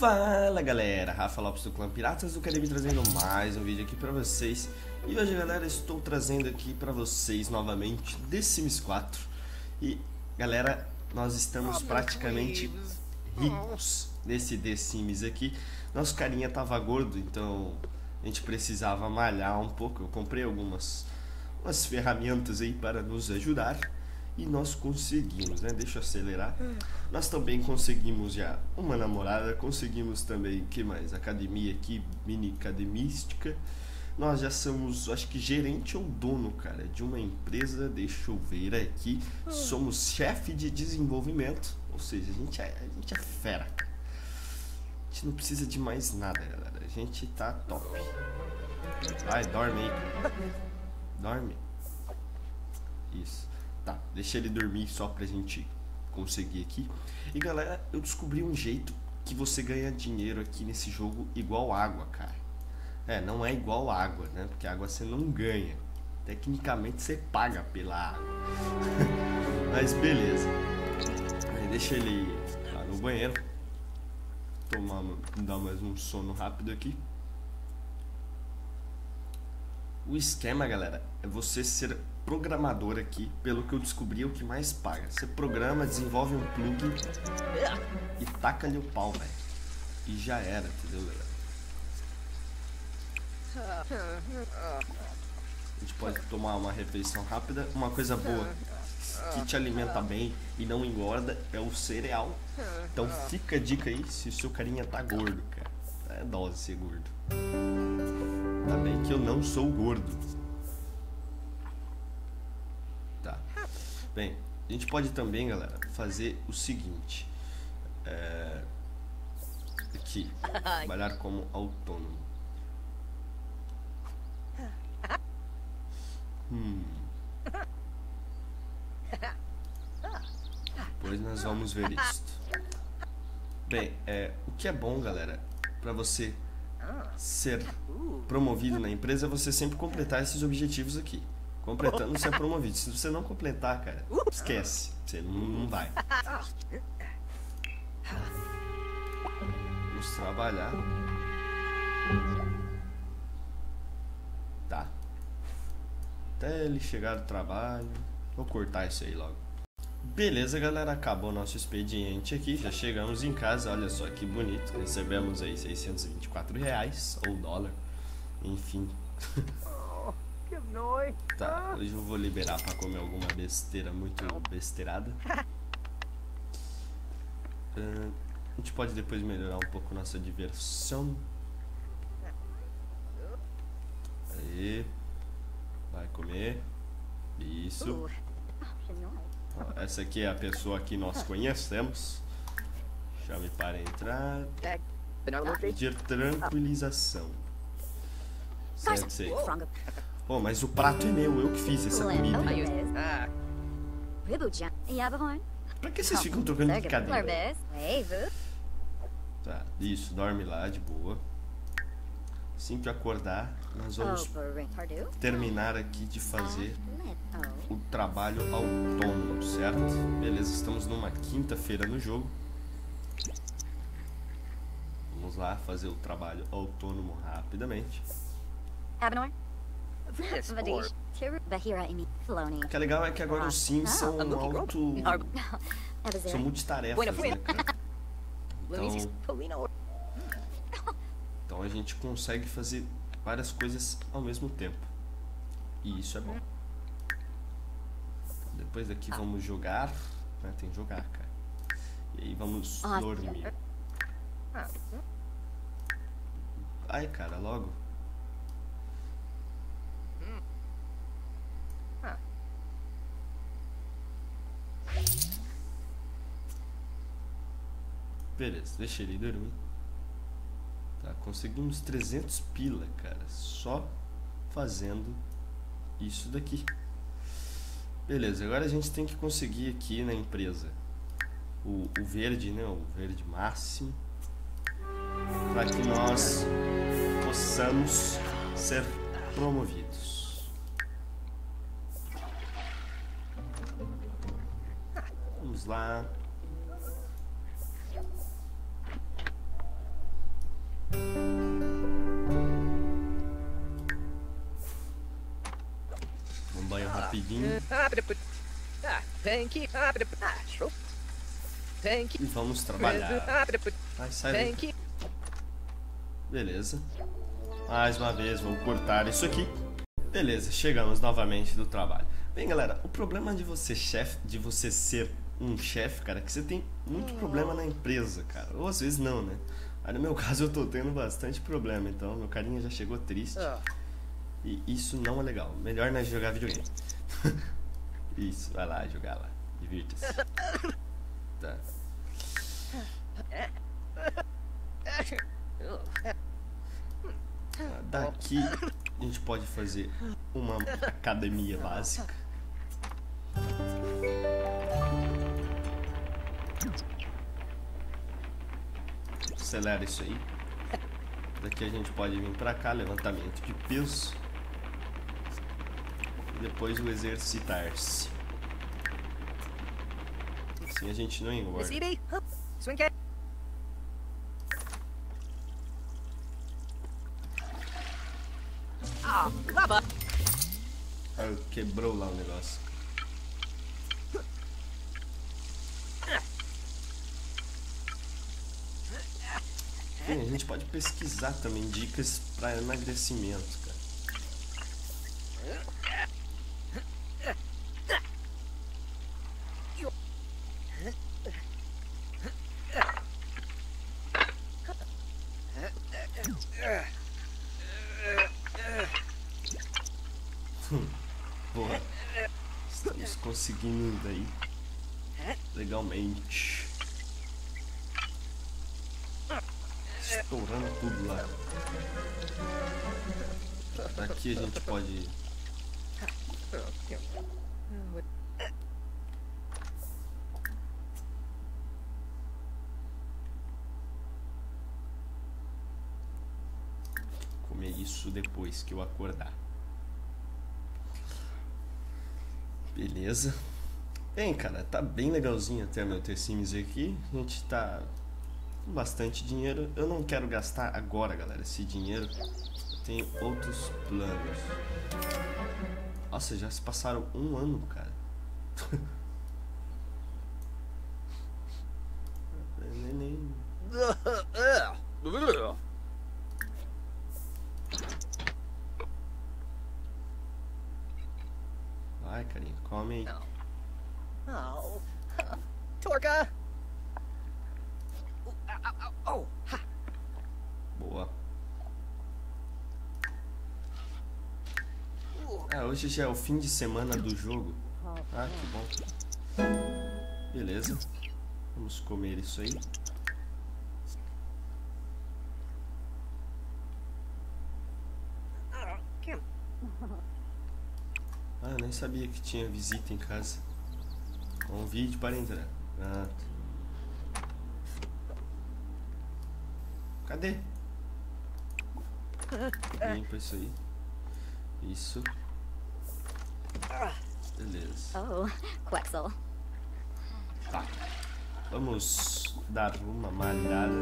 Fala galera, Rafa Lopes do Clã Piratas do Caribe trazendo mais um vídeo aqui pra vocês. E hoje galera estou trazendo aqui pra vocês novamente The Sims 4 E galera, nós estamos praticamente ricos nesse The Sims aqui. Nosso carinha tava gordo, então a gente precisava malhar um pouco. Eu comprei algumas umas ferramentas aí para nos ajudar e nós conseguimos, né? Deixa eu acelerar. Nós também conseguimos já uma namorada, conseguimos também, que mais? Academia aqui, mini academística. Nós já somos, acho que gerente ou dono, cara, de uma empresa, deixa eu ver aqui. Somos chefe de desenvolvimento, ou seja, a gente é, a gente é fera. A gente não precisa de mais nada, galera. A gente tá top. Vai, dorme aí. Dorme. Tá, deixa ele dormir só pra gente conseguir aqui. E galera, eu descobri um jeito que você ganha dinheiro aqui nesse jogo igual água, cara. É, não é igual água, né? Porque água você não ganha. Tecnicamente você paga pela água. Mas beleza. Aí deixa ele lá no banheiro. Tomar, dar mais um sono rápido aqui. O esquema, galera, é você ser programador aqui, pelo que eu descobri, é o que mais paga. Você programa, desenvolve um plugin e taca-lhe o pau, velho. E já era, entendeu, galera? A gente pode tomar uma refeição rápida. Uma coisa boa que te alimenta bem e não engorda é o cereal. Então fica a dica aí se o seu carinha tá gordo, cara. É dose ser gordo. Tá bem que eu não sou gordo. Tá. Bem, a gente pode também, galera, fazer o seguinte. É... Aqui. Trabalhar como autônomo. Hum. Pois nós vamos ver isto. Bem, é, o que é bom, galera, para você ser promovido na empresa é você sempre completar esses objetivos aqui. Completando, você é promovido. Se você não completar, cara, esquece. Você não, vai. Vamos trabalhar. Tá. Até ele chegar do trabalho. Vou cortar isso aí logo. Beleza, galera, acabou nosso expediente aqui, já chegamos em casa, olha só que bonito, recebemos aí 624 reais, ou dólar, enfim. tá, hoje eu vou liberar pra comer alguma besteira muito besteirada. Uh, a gente pode depois melhorar um pouco nossa diversão. Aí, vai comer, isso. Essa aqui é a pessoa que nós conhecemos. Chame para entrar. Pedir tranquilização. Certo, sei. Pô, mas o prato é meu, eu que fiz essa comida. Pra que vocês ficam trocando de cadeira? Tá, isso, dorme lá de boa. Assim que acordar, nós vamos terminar aqui de fazer o trabalho autônomo, certo? Beleza, estamos numa quinta-feira no jogo. Vamos lá fazer o trabalho autônomo rapidamente. O que é legal é que agora os sims são auto... São multitarefas, né, cara? Então... Então a gente consegue fazer várias coisas ao mesmo tempo. E isso é bom. Depois daqui vamos jogar. Né? Tem que jogar, cara. E aí vamos dormir. Ai, cara, logo. Beleza, deixa ele dormir. Tá, conseguimos 300 pila, cara, só fazendo isso daqui. Beleza, agora a gente tem que conseguir aqui na empresa o, o verde, né, o verde máximo, para que nós possamos ser promovidos. Vamos lá. Banho rapidinho. Ah, you. Ah, E vamos trabalhar. Ai, sai. Beleza. Mais uma vez, vou cortar isso aqui. Beleza, chegamos novamente do trabalho. Bem, galera, o problema de você chefe, de você ser um chefe, cara, é que você tem muito problema na empresa, cara. Ou às vezes não, né? Aí no meu caso eu tô tendo bastante problema, então meu carinha já chegou triste. E isso não é legal. Melhor não é jogar videogame. isso, vai lá jogar lá. Divirta-se. Tá. Daqui a gente pode fazer uma academia básica. Acelera isso aí. Daqui a gente pode vir pra cá, levantamento de peso. Depois o exercitar-se. Assim a gente não engorda. Lava. Ah, quebrou lá o negócio. Bem, a gente pode pesquisar também dicas para emagrecimento, cara. Boa. Estamos conseguindo daí. Legalmente. Estourando tudo lá. Daqui a gente pode. Comer isso depois que eu acordar. Beleza. Bem, cara, tá bem legalzinho até meu T-Sims aqui. A gente tá com bastante dinheiro. Eu não quero gastar agora, galera, esse dinheiro. Eu tenho outros planos. Nossa, já se passaram um ano, cara. nem, nem... Vai, carinha, come aí. No. Oh. Torka. Oh, oh. Boa. Ah, hoje já é o fim de semana do jogo. Ah, que bom. Beleza. Vamos comer isso aí. Ah, eu nem sabia que tinha visita em casa. Convite para entrar. Pronto. Cadê? Limpa isso aí. Isso. Beleza. Oh, Quexel. Tá. Vamos dar uma malhada.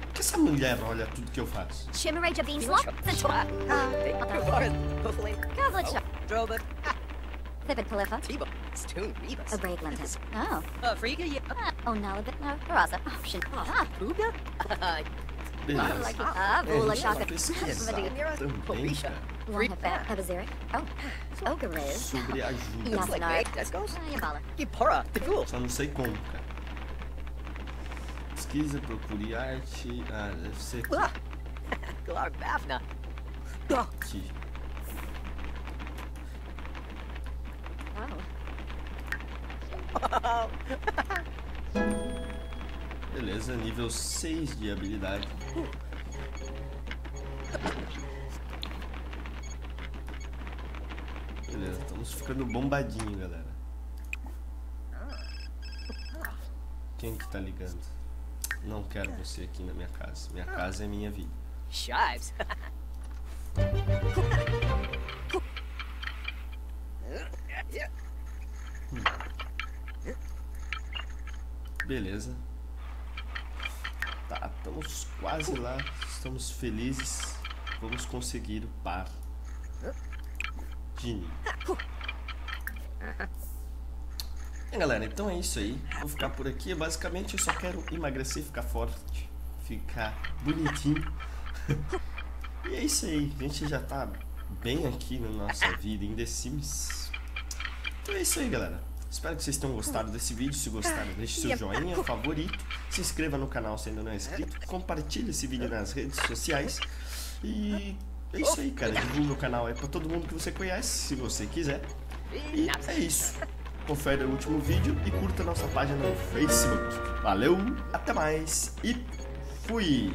Por que essa mulher olha tudo que eu faço? Shimmereja Bean Slop, the Ah, ah. Hopefully. Goblet Oh, Shop, Ah, Thibid Palifa, Tibo. Stoon Rebus. a Brave Linton. Oh, Uh, Frigga, yeah. uh, oh, Nalabit, no, Peraza, Option. Ah? Beleza. ah, a Bula gente vai Shaka. cara, Longhefet, Pebaziric. Oh, Ogariz. sobre ajuda. Ah, Yabala. Gipora, the ghoul. Só não sei como, cara. Pesquisa, procure arte. Ah, deve ser. Ah. Galar Bafna. aqui. Beleza, nível 6 de habilidade. Beleza, estamos ficando bombadinho, galera. Quem que tá ligando? Não quero você aqui na minha casa. Minha casa é minha vida. Shives. Beleza. Tá, estamos quase lá. Estamos felizes. Vamos conseguir o par. Gini. E galera, então é isso aí. Vou ficar por aqui. Basicamente eu só quero emagrecer, ficar forte, ficar bonitinho. e é isso aí. A gente já tá bem aqui na nossa vida em The Sims. Então é isso aí, galera. Espero que vocês tenham gostado desse vídeo. Se gostaram, deixe seu joinha, favorito. Se inscreva no canal se ainda não é inscrito. Compartilhe esse vídeo nas redes sociais. E é isso aí, cara. Divulga o canal aí pra todo mundo que você conhece, se você quiser. E é isso. Confere o último vídeo e curta nossa página no Facebook. Valeu, até mais e fui!